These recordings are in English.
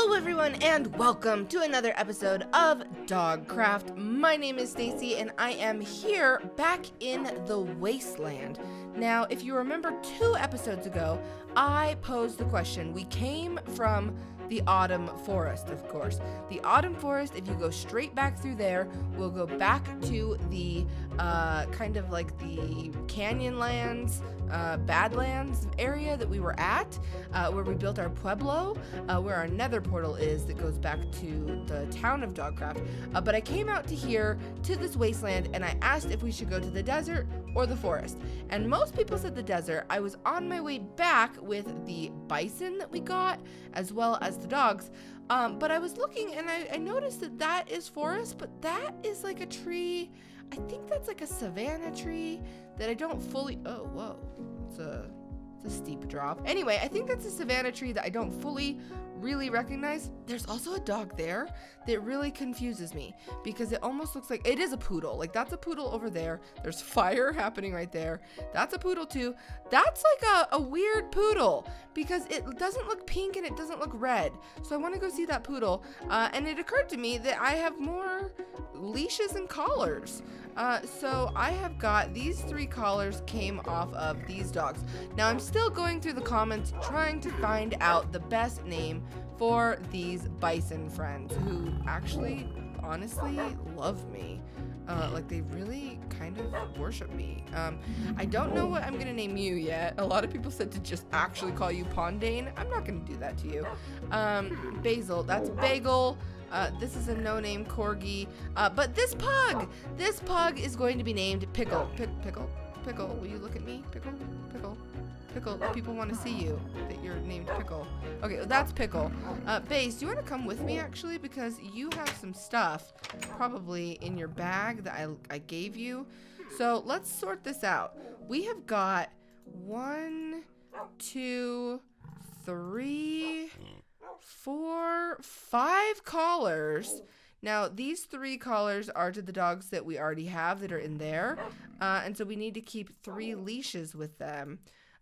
Hello everyone and welcome to another episode of Dogcraft. My name is Stacy and I am here back in the wasteland. Now, if you remember 2 episodes ago, I posed the question. We came from the autumn forest, of course. The autumn forest, if you go straight back through there, will go back to the uh, kind of like the Canyonlands, uh, Badlands area that we were at, uh, where we built our Pueblo, uh, where our nether portal is that goes back to the town of Dogcraft. Uh, but I came out to here, to this wasteland, and I asked if we should go to the desert or the forest. And most people said the desert. I was on my way back with the bison that we got, as well as the dogs. Um, but I was looking and I, I noticed that that is forest, but that is like a tree. I think that's like a savanna tree that I don't fully. Oh, whoa. It's a, it's a steep drop. Anyway, I think that's a savanna tree that I don't fully really recognize. There's also a dog there that really confuses me because it almost looks like it is a poodle. Like that's a poodle over there. There's fire happening right there. That's a poodle too. That's like a, a weird poodle because it doesn't look pink and it doesn't look red. So I want to go see that poodle. Uh, and it occurred to me that I have more leashes and collars. Uh, so I have got these three collars came off of these dogs. Now I'm still going through the comments trying to find out the best name for these bison friends who actually honestly love me. Uh, like they really kind of worship me. Um, I don't know what I'm gonna name you yet. A lot of people said to just actually call you Pondane. I'm not gonna do that to you. Um, Basil, that's Bagel. Uh, this is a no-name corgi. Uh, but this pug, this pug is going to be named Pickle. Pick, pickle, Pickle. Will you look at me? Pickle, Pickle. Pickle, people want to see you, that you're named Pickle. Okay, that's Pickle. Uh, Base, do you want to come with me, actually? Because you have some stuff, probably, in your bag that I, I gave you. So, let's sort this out. We have got one, two, three, four, five collars. Now, these three collars are to the dogs that we already have that are in there. Uh, and so we need to keep three leashes with them.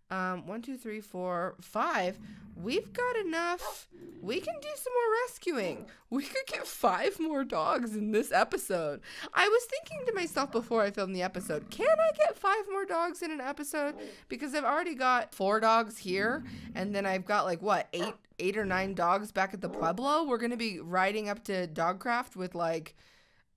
Um, one, two, three, four, five. We've got enough. We can do some more rescuing. We could get five more dogs in this episode. I was thinking to myself before I filmed the episode, can I get five more dogs in an episode? Because I've already got four dogs here, and then I've got like what eight, eight or nine dogs back at the Pueblo. We're gonna be riding up to Dogcraft with like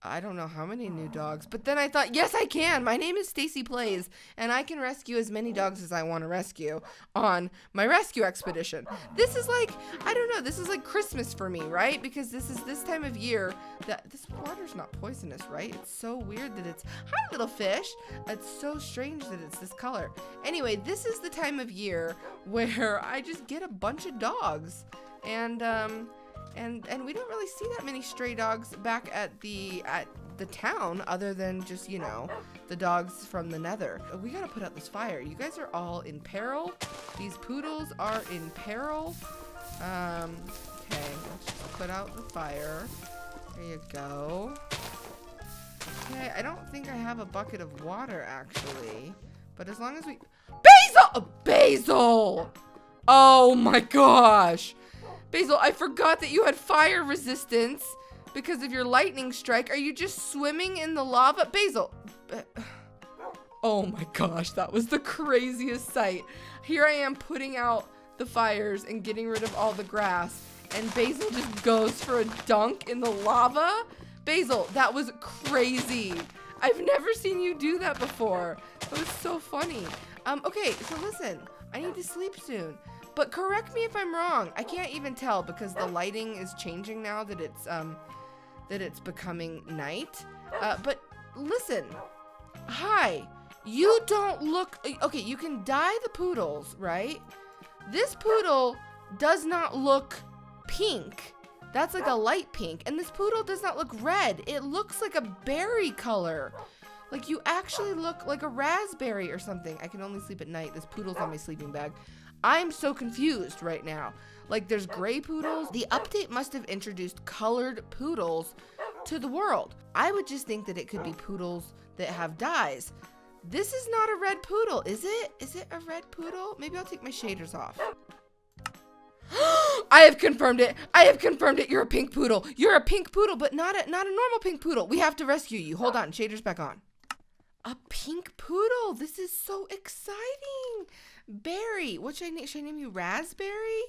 I don't know how many new dogs, but then I thought, yes, I can. My name is Stacy Plays, and I can rescue as many dogs as I want to rescue on my rescue expedition. This is like, I don't know, this is like Christmas for me, right? Because this is this time of year that this water's not poisonous, right? It's so weird that it's, hi, little fish. It's so strange that it's this color. Anyway, this is the time of year where I just get a bunch of dogs, and um, and and we don't really see that many stray dogs back at the at the town other than just you know the dogs from the nether. We gotta put out this fire. You guys are all in peril. These poodles are in peril. Um okay let's just put out the fire. There you go. Okay i don't think i have a bucket of water actually. But as long as we basil! Basil! Oh my gosh Basil, I forgot that you had fire resistance because of your lightning strike. Are you just swimming in the lava? Basil. Oh my gosh, that was the craziest sight. Here I am putting out the fires and getting rid of all the grass, and Basil just goes for a dunk in the lava. Basil, that was crazy. I've never seen you do that before. That was so funny. Um, okay, so listen, I need to sleep soon. But correct me if I'm wrong. I can't even tell because the lighting is changing now that it's um that it's becoming night. Uh, but listen, hi. You don't look okay. You can dye the poodles, right? This poodle does not look pink. That's like a light pink. And this poodle does not look red. It looks like a berry color. Like you actually look like a raspberry or something. I can only sleep at night. This poodle's on my sleeping bag. I'm so confused right now. Like, there's gray poodles. The update must have introduced colored poodles to the world. I would just think that it could be poodles that have dyes. This is not a red poodle, is it? Is it a red poodle? Maybe I'll take my shaders off. I have confirmed it. I have confirmed it. You're a pink poodle. You're a pink poodle, but not a not a normal pink poodle. We have to rescue you. Hold on. Shader's back on. A pink poodle. This is so exciting. Barry. What should I name? Should I name you Raspberry?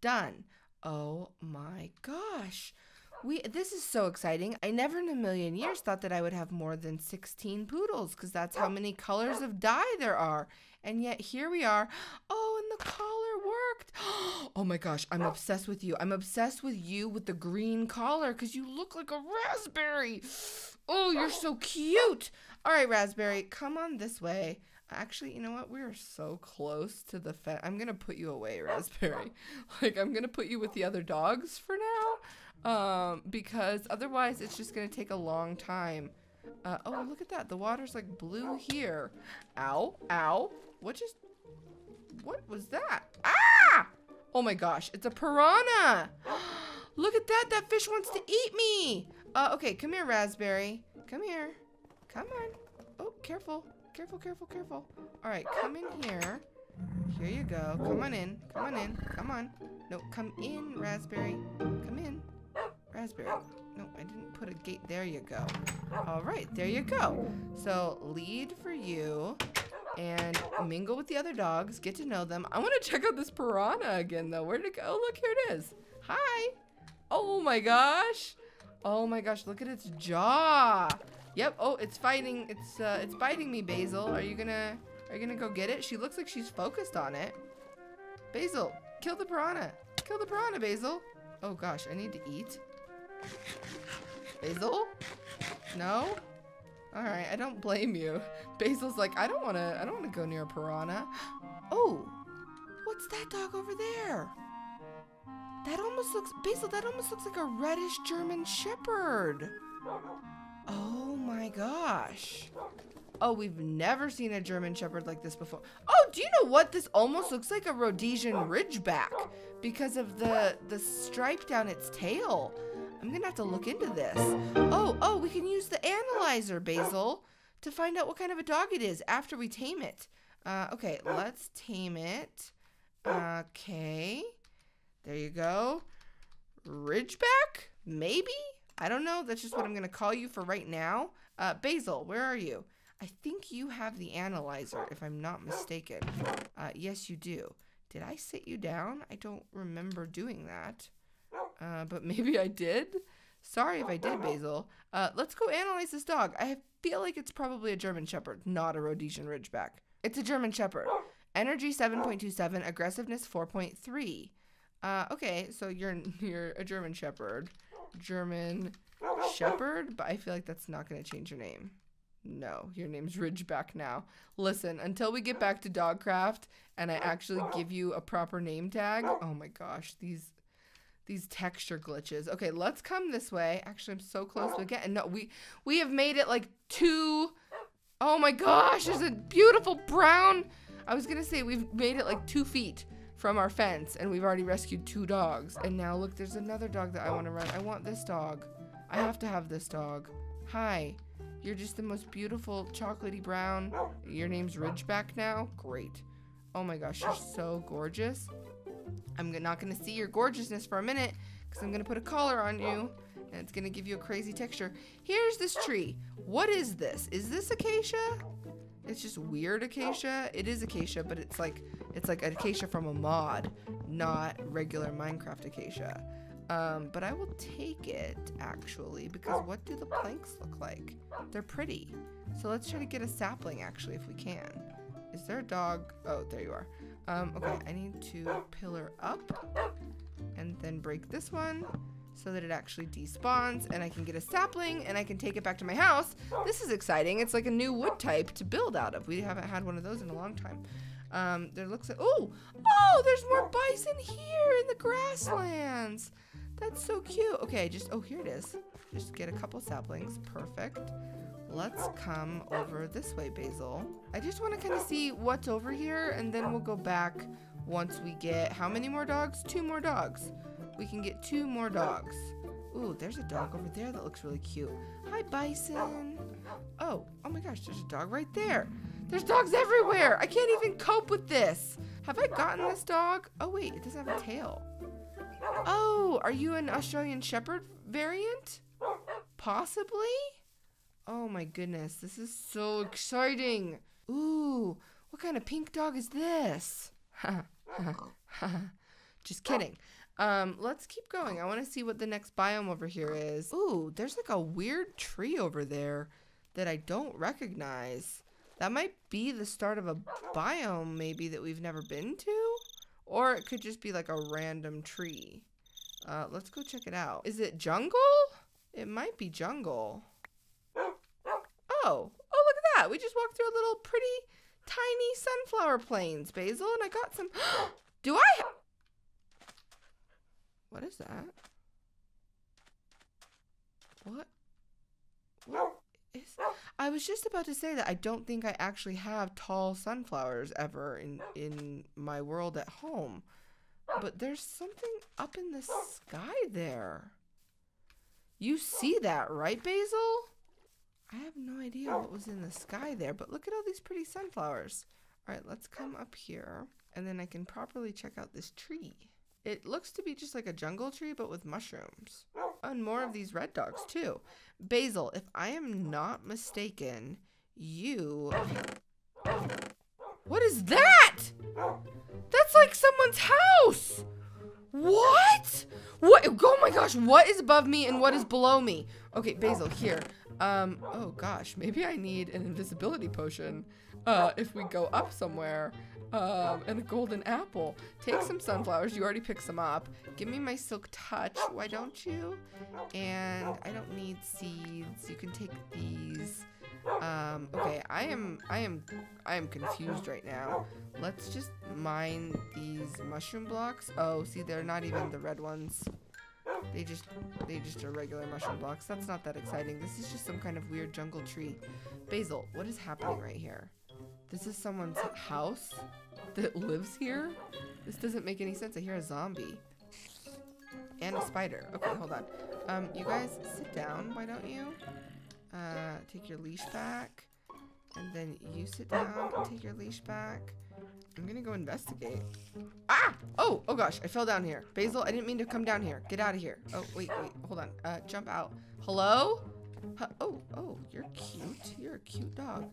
Done. Oh my gosh. We this is so exciting. I never in a million years thought that I would have more than 16 poodles because that's how many colors of dye there are. And yet here we are. Oh, and the collar worked. Oh my gosh, I'm obsessed with you. I'm obsessed with you with the green collar because you look like a raspberry. Oh, you're so cute. All right, raspberry, come on this way. Actually, you know what? We are so close to the fence. I'm gonna put you away, raspberry. like I'm gonna put you with the other dogs for now, um, because otherwise it's just gonna take a long time. Uh, oh, look at that. The water's like blue here. Ow, ow. What just, what was that? Ah! Oh my gosh, it's a piranha. Look at that, that fish wants to eat me. Uh, okay, come here, Raspberry. Come here. Come on. Oh, careful, careful, careful, careful. All right, come in here. Here you go. Come on in. Come on in. Come on. No, come in, Raspberry. Come in. Raspberry. No, I didn't put a gate. There you go. All right, there you go. So, lead for you and mingle with the other dogs, get to know them. I want to check out this piranha again, though. Where'd it go? Oh, look, here it is. Hi. Oh, my gosh. Oh, my gosh. Look at its jaw. Yep. Oh, it's fighting. It's uh, it's biting me, Basil. Are you gonna are you gonna go get it? She looks like she's focused on it. Basil, kill the piranha. Kill the piranha, Basil. Oh gosh, I need to eat. Basil? No? Alright, I don't blame you. Basil's like, I don't wanna I don't wanna go near a piranha. Oh! What's that dog over there? That almost looks Basil, that almost looks like a reddish German Shepherd. My gosh. Oh, we've never seen a German Shepherd like this before. Oh, do you know what? This almost looks like a Rhodesian Ridgeback because of the the stripe down its tail. I'm gonna have to look into this. Oh, oh, we can use the analyzer, Basil, to find out what kind of a dog it is after we tame it. Uh, okay, let's tame it. Okay, there you go. Ridgeback? Maybe? I don't know. That's just what I'm gonna call you for right now. Uh, Basil, where are you? I think you have the analyzer, if I'm not mistaken. Uh, yes, you do. Did I sit you down? I don't remember doing that. Uh, but maybe I did. Sorry if I did, Basil. Uh, let's go analyze this dog. I feel like it's probably a German Shepherd, not a Rhodesian Ridgeback. It's a German Shepherd. Energy 7.27, aggressiveness 4.3. Uh, okay, so you're you're a German Shepherd. German Shepherd, but I feel like that's not going to change your name. No, your name's Ridgeback now. Listen, until we get back to Dogcraft and I actually give you a proper name tag. Oh my gosh, these these texture glitches. Okay, let's come this way. Actually, I'm so close to getting. No, we we have made it like two. Oh my gosh, there's a beautiful brown. I was gonna say we've made it like two feet from our fence, and we've already rescued two dogs. And now look, there's another dog that I want to run. I want this dog. I have to have this dog. Hi. You're just the most beautiful chocolatey brown. Your name's Ridgeback now? Great. Oh my gosh, you're so gorgeous. I'm not going to see your gorgeousness for a minute because I'm going to put a collar on you and it's going to give you a crazy texture. Here's this tree. What is this? Is this acacia? It's just weird acacia. It is acacia, but it's like it's like acacia from a mod, not regular Minecraft acacia. Um, but I will take it actually because what do the planks look like? They're pretty. So let's try to get a sapling actually if we can. Is there a dog? Oh, there you are. Um, okay, I need to pillar up and then break this one so that it actually despawns and I can get a sapling and I can take it back to my house. This is exciting. It's like a new wood type to build out of. We haven't had one of those in a long time. Um, there looks like, oh, oh, there's more bison here in the grasslands. That's so cute. Okay, just, oh, here it is. Just get a couple saplings. Perfect. Let's come over this way, Basil. I just want to kind of see what's over here, and then we'll go back once we get, how many more dogs? Two more dogs. We can get two more dogs. Ooh, there's a dog over there that looks really cute. Hi, Bison. Oh, oh my gosh, there's a dog right there. There's dogs everywhere. I can't even cope with this. Have I gotten this dog? Oh, wait, it doesn't have a tail. Oh, are you an Australian Shepherd variant? Possibly? Oh my goodness, this is so exciting. Ooh, what kind of pink dog is this? Just kidding. Um, let's keep going. I want to see what the next biome over here is. Ooh, there's like a weird tree over there that I don't recognize. That might be the start of a biome maybe that we've never been to. Or it could just be like a random tree. Uh, let's go check it out. Is it jungle? It might be jungle. Oh, oh look at that. We just walked through a little pretty tiny sunflower plains, Basil, and I got some. Do I? What is that? What? What is? Oh. I was just about to say that I don't think I actually have tall sunflowers ever in in my world at home. Oh. But there's something up in the sky there. You see that, right, Basil? I have no idea what was in the sky there, but look at all these pretty sunflowers. All right, let's come up here, and then I can properly check out this tree. It looks to be just like a jungle tree, but with mushrooms. Oh. And more of these red dogs, too. Basil, if I am not mistaken, you... What is that? That's like someone's house! What? What? Oh my gosh, what is above me and what is below me? Okay, Basil, here. Um, oh gosh, maybe I need an invisibility potion. Uh, if we go up somewhere um, and a golden apple. Take some sunflowers. You already picked some up. Give me my silk touch. Why don't you? And I don't need seeds. You can take these. Um, okay, I am, I am, I am confused right now. Let's just mine these mushroom blocks. Oh, see, they're not even the red ones. They just, they just are regular mushroom blocks. That's not that exciting. This is just some kind of weird jungle tree. Basil, what is happening right here? This is someone's house that lives here? This doesn't make any sense. I hear a zombie. And a spider. Okay, hold on. Um, you guys sit down, why don't you? Uh, take your leash back. And then you sit down and take your leash back. I'm gonna go investigate. Ah! Oh, oh gosh, I fell down here. Basil, I didn't mean to come down here. Get out of here. Oh, wait, wait, hold on. Uh, jump out. Hello? Huh, oh, oh, you're cute. You're a cute dog.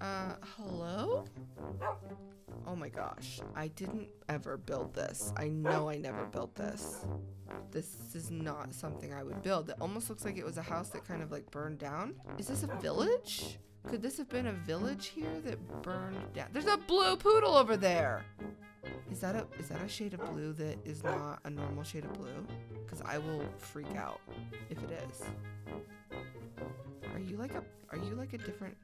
Uh, hello? Oh my gosh, I didn't ever build this. I know I never built this. This is not something I would build. It almost looks like it was a house that kind of like burned down. Is this a village? Could this have been a village here that burned down? There's a blue poodle over there. Is that a is that a shade of blue that is not a normal shade of blue? Because I will freak out if it is. You like a are you like a different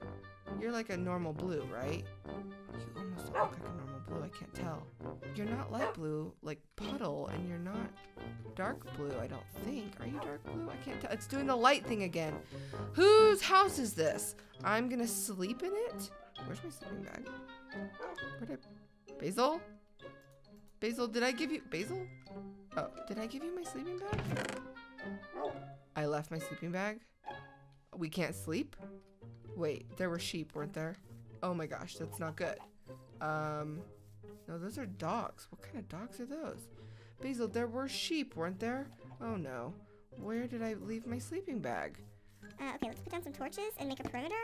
you're like a normal blue, right? You almost look like a normal blue, I can't tell. You're not light blue, like puddle, and you're not dark blue, I don't think. Are you dark blue? I can't tell. It's doing the light thing again. Whose house is this? I'm gonna sleep in it? Where's my sleeping bag? Where did. Basil? Basil, did I give you... Basil? Oh, did I give you my sleeping bag? I left my sleeping bag? We can't sleep? Wait, there were sheep, weren't there? Oh my gosh, that's not good. Um, no, those are dogs. What kind of dogs are those? Basil, there were sheep, weren't there? Oh no. Where did I leave my sleeping bag? Uh, okay, let's put down some torches and make a perimeter.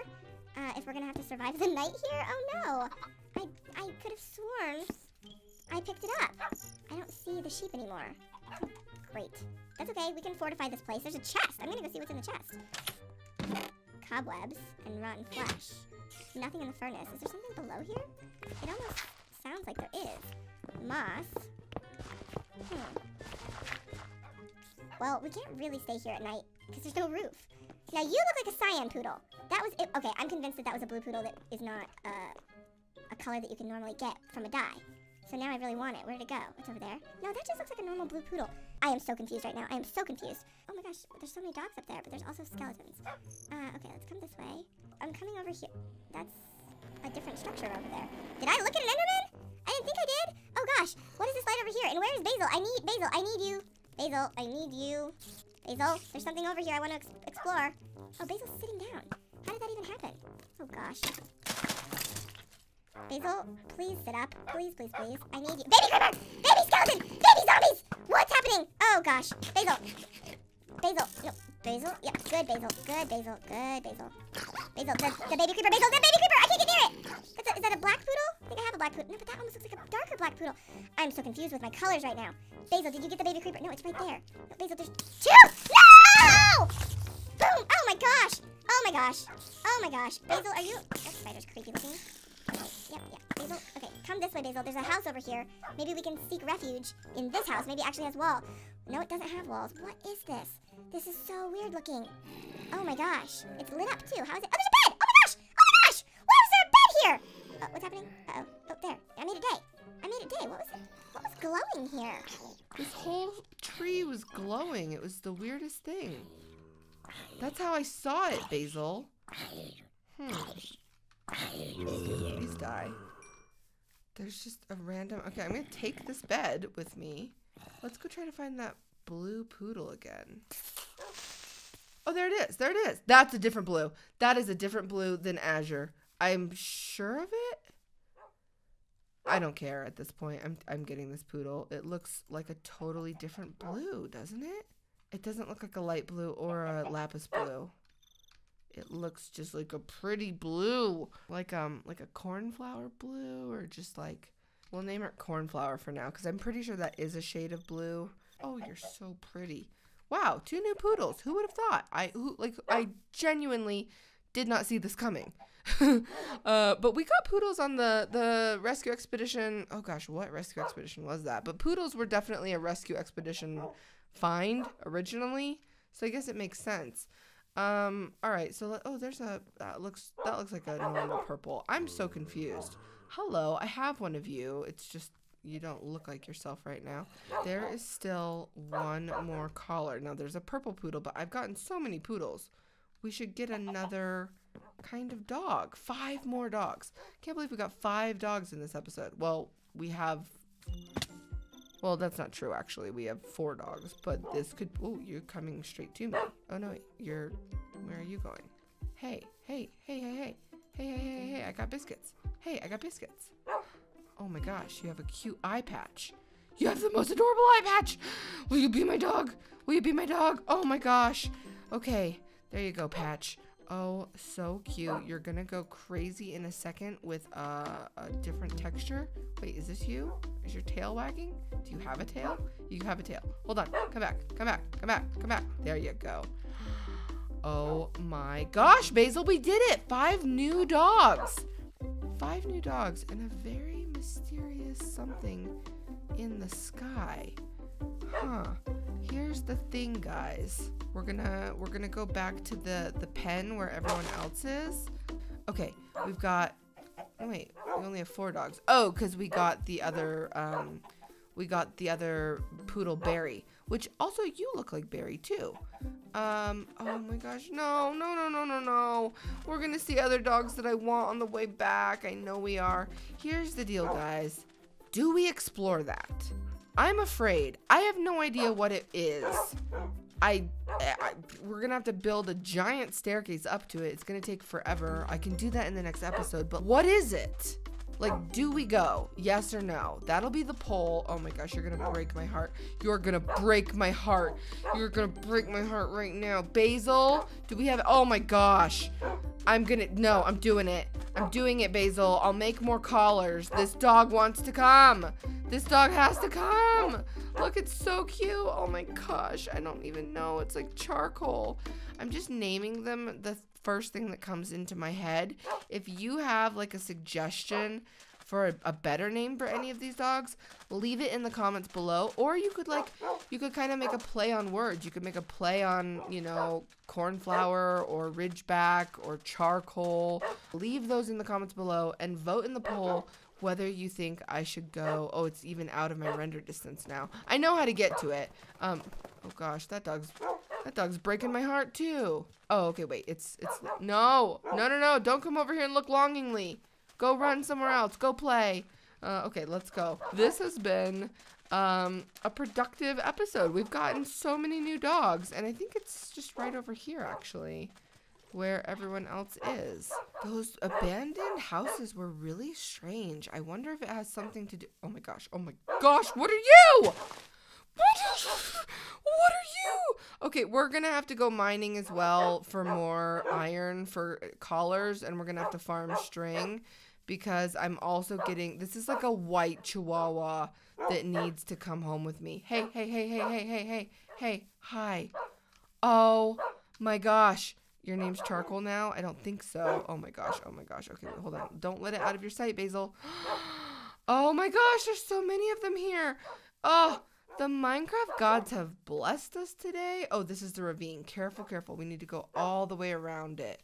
Uh, if we're gonna have to survive the night here. Oh no! I I could have sworn I picked it up. I don't see the sheep anymore. Great. That's okay. We can fortify this place. There's a chest. I'm gonna go see what's in the chest cobwebs and rotten flesh. Nothing in the furnace. Is there something below here? It almost sounds like there is. Moss. Hmm. Well, we can't really stay here at night because there's no roof. Now, you look like a cyan poodle. That was it. Okay, I'm convinced that that was a blue poodle that is not uh, a color that you can normally get from a dye. So now I really want it. Where did it go? It's over there. No, that just looks like a normal blue poodle. I am so confused right now. I am so confused. Oh my gosh, there's so many dogs up there, but there's also skeletons. Uh, okay, let's come this way. I'm coming over here. That's a different structure over there. Did I look at an Enderman? I didn't think I did. Oh gosh, what is this light over here? And where is Basil? I need Basil. I need you. Basil, I need you. Basil, there's something over here I want to ex explore. Oh, Basil's sitting down. How did that even happen? Oh gosh. Basil, please sit up. Please, please, please. I need you. Baby creeper! Baby skeleton! Baby zombies! What's happening? Oh gosh. Basil. Basil. No. Basil? Yeah, good Basil. Good Basil. Good Basil. Basil, the, the baby creeper. Basil, the baby creeper! I can't get near it! That's a, is that a black poodle? I think I have a black poodle. No, but that almost looks like a darker black poodle. I'm so confused with my colors right now. Basil, did you get the baby creeper? No, it's right there. No, Basil, there's two! No! Boom! Oh my gosh! Oh my gosh! Oh my gosh! Basil, are you... That spider's creepy looking. Okay, yep, yep. Basil, okay, come this way, Basil. There's a house over here. Maybe we can seek refuge in this house. Maybe it actually has wall. No, it doesn't have walls. What is this? This is so weird looking. Oh my gosh. It's lit up too. How is it? Oh, there's a bed! Oh my gosh! Oh my gosh! Why is there a bed here? Uh, what's happening? Uh-oh. Oh, there. I made a day. I made a day. What was it? What was glowing here? This whole tree was glowing. It was the weirdest thing. That's how I saw it, Basil. Hmm. Please die. There's just a random. Okay, I'm gonna take this bed with me. Let's go try to find that blue poodle again. Oh, there it is. There it is. That's a different blue. That is a different blue than Azure. I'm sure of it. I don't care at this point. I'm I'm getting this poodle. It looks like a totally different blue, doesn't it? It doesn't look like a light blue or a lapis blue. It looks just like a pretty blue, like um like a cornflower blue or just like we'll name it cornflower for now cuz I'm pretty sure that is a shade of blue. Oh, you're so pretty. Wow, two new poodles. Who would have thought? I who like I genuinely did not see this coming. uh, but we got poodles on the the rescue expedition. Oh gosh, what rescue expedition was that? But poodles were definitely a rescue expedition find originally, so I guess it makes sense. Um, all right, so oh, there's a that looks that looks like a normal purple. I'm so confused. Hello, I have one of you. It's just you don't look like yourself right now. There is still one more collar. Now there's a purple poodle, but I've gotten so many poodles. We should get another kind of dog. Five more dogs. Can't believe we got five dogs in this episode. Well, we have. Well, that's not true, actually. We have four dogs, but this could. Oh, you're coming straight to me. Oh, no, you're. Where are you going? Hey, hey, hey, hey, hey. Hey, hey, hey, hey, I got biscuits. Hey, I got biscuits. Oh my gosh, you have a cute eye patch. You have the most adorable eye patch. Will you be my dog? Will you be my dog? Oh my gosh. Okay, there you go, Patch. Oh, so cute. You're gonna go crazy in a second with uh, a different texture. Wait, is this you? Is your tail wagging? Do you have a tail? You have a tail. Hold on. Come back. Come back. Come back. Come back. There you go. Oh my gosh, Basil, we did it! Five new dogs. Five new dogs and a very mysterious something in the sky. Huh. Here's the thing, guys. We're gonna we're gonna go back to the the pen where everyone else is. Okay, we've got. Oh, wait, we only have four dogs. Oh, because we got the other um, we got the other poodle Barry, which also you look like Barry too. Um, oh my gosh, no, no, no, no, no, no. We're gonna see other dogs that I want on the way back. I know we are. Here's the deal, guys. Do we explore that? I'm afraid. I have no idea what it is. I, I, we're gonna have to build a giant staircase up to it. It's gonna take forever. I can do that in the next episode, but what is it? Like, do we go? Yes or no? That'll be the poll. Oh my gosh, you're gonna break my heart. You're gonna break my heart. You're gonna break my heart right now. Basil, do we have? Oh my gosh. I'm gonna, no, I'm doing it. I'm doing it, Basil. I'll make more collars. This dog wants to come. This dog has to come. Look, it's so cute. Oh my gosh, I don't even know. It's like charcoal. I'm just naming them the first thing that comes into my head. If you have like a suggestion for a, a, better name for any of these dogs, leave it in the comments below. Or you could like, you could kind of make a play on words. You could make a play on, you know, cornflower or ridgeback or charcoal. Leave those in the comments below and vote in the poll whether you think I should go. Oh, it's even out of my render distance now. I know how to get to it. Um, oh gosh, that dog's that dog's breaking my heart too. Oh, okay, wait. It's it's no, no, no, no. Don't come over here and look longingly. Go run somewhere else. Go play. Uh, okay, let's go. This has been um, a productive episode. We've gotten so many new dogs, and I think it's just right over here, actually. where everyone else is. Those abandoned houses were really strange. I wonder if it has something to do. Oh my gosh. Oh my gosh. What are you? What are, what are you? Okay, we're gonna have to go mining as well for more iron for collars, and we're gonna have to farm string because I'm also getting. This is like a white chihuahua that needs to come home with me. Hey, hey, hey, hey, hey, hey, hey, hey, hi. Oh my gosh. Your name's Charcoal now? I don't think so. Oh my gosh. Oh my gosh. Okay, hold on. Don't let it out of your sight, Basil. Oh my gosh, there's so many of them here. Oh, the Minecraft gods have blessed us today. Oh, this is the ravine. Careful, careful. We need to go all the way around it.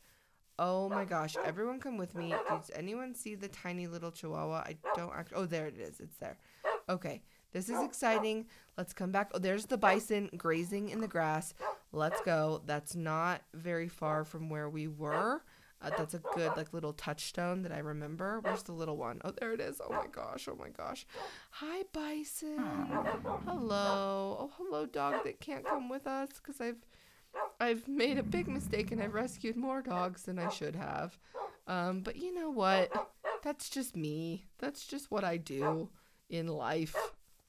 Oh my gosh. Everyone come with me. Does anyone see the tiny little chihuahua? I don't actually. Oh, there it is. It's there. Okay. This is exciting. Let's come back. Oh, there's the bison grazing in the grass. Let's go. That's not very far from where we were. Uh, that's a good like little touchstone that I remember. Where's the little one? Oh, there it is. Oh my gosh. Oh my gosh. Hi, Bison. Hello. Oh, hello, dog that can't come with us because I've I've made a big mistake and I've rescued more dogs than I should have. Um, but you know what? That's just me. That's just what I do in life.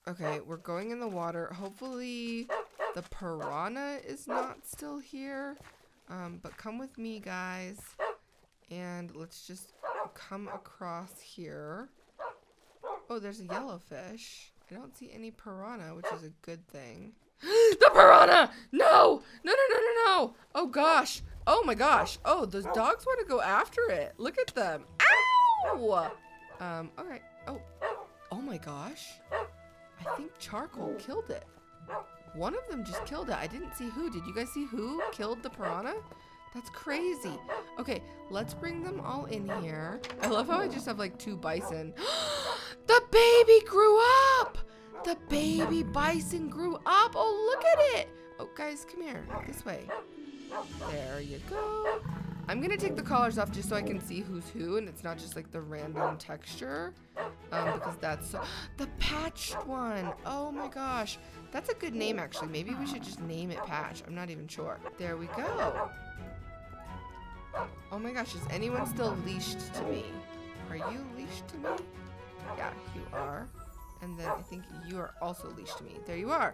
Okay, we're going in the water. Hopefully the piranha is not still here. Um, but come with me, guys. And let's just come across here. Oh, there's a yellowfish. I don't see any piranha, which is a good thing. the piranha! No! No, no, no, no, no! Oh, gosh. Oh, my gosh. Oh, those dogs want to go after it. Look at them. Ow! Um, all right. Oh, oh my gosh. I think charcoal killed it. One of them just killed it. I didn't see who. Did you guys see who killed the piranha? That's crazy. Okay, let's bring them all in here. I love how I just have like two bison. the baby grew up! The baby bison grew up. Oh, look at it. Oh, guys, come here. This way. There you go. I'm gonna take the collars off just so I can see who's who and it's not just like the random texture. Um, because that's so the patched one. Oh my gosh. That's a good name actually. Maybe we should just name it Patch. I'm not even sure. There we go. Oh my gosh, is anyone still leashed to me? Are you leashed to me? Yeah, you are. And then I think you are also leashed to me. There you are.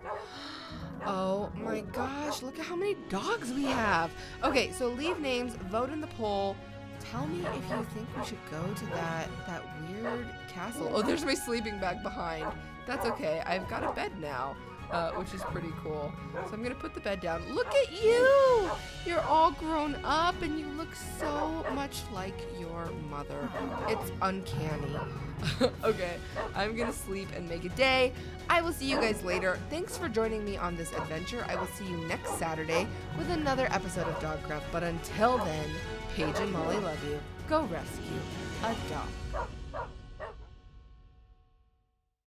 Oh my gosh, look at how many dogs we have. Okay, so leave names, vote in the poll. Tell me if you think we should go to that that weird castle. Oh, there's my sleeping bag behind. That's okay. I've got a bed now uh, which is pretty cool. So I'm gonna put the bed down. Look at you! You're all grown up and you look so much like your mother. It's uncanny. okay, I'm gonna sleep and make a day. I will see you guys later. Thanks for joining me on this adventure. I will see you next Saturday with another episode of Dogcraft. But until then, Page and Molly love you. Go rescue a dog.